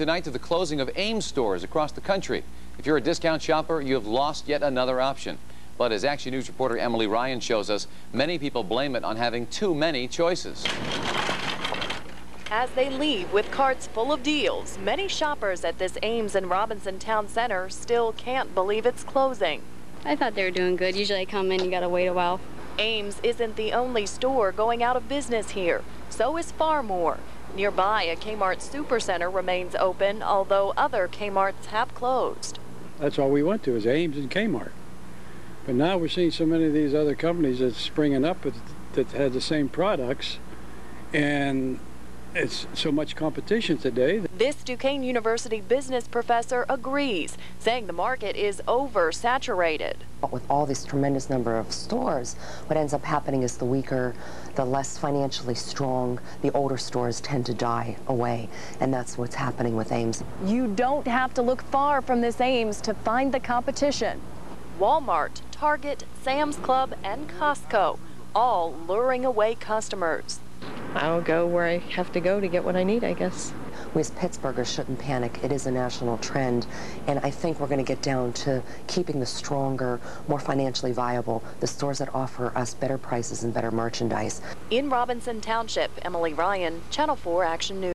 Tonight to the closing of Ames stores across the country. If you're a discount shopper, you have lost yet another option. But as Action News reporter Emily Ryan shows us, many people blame it on having too many choices. As they leave with carts full of deals, many shoppers at this Ames and Robinson Town Center still can't believe it's closing. I thought they were doing good. Usually I come in, you gotta wait a while. Ames isn't the only store going out of business here. So is Phar-Mor. Nearby, a Kmart Supercenter remains open, although other Kmarts have closed. That's all we went to is Ames and Kmart. But now we're seeing so many of these other companies that's springing up that had the same products, and it's so much competition today. This Duquesne University business professor agrees, saying the market is oversaturated. But with all this tremendous number of stores, what ends up happening is the weaker, the less financially strong, the older stores tend to die away. And that's what's happening with Ames. You don't have to look far from this Ames to find the competition. Walmart, Target, Sam's Club, and Costco, all luring away customers. I'll go where I have to go to get what I need, I guess. We as Pittsburghers shouldn't panic. It is a national trend, and I think we're going to get down to keeping the stronger, more financially viable, the stores that offer us better prices and better merchandise. In Robinson Township, Emily Ryan, Channel 4 Action News.